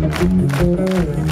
¡Gracias!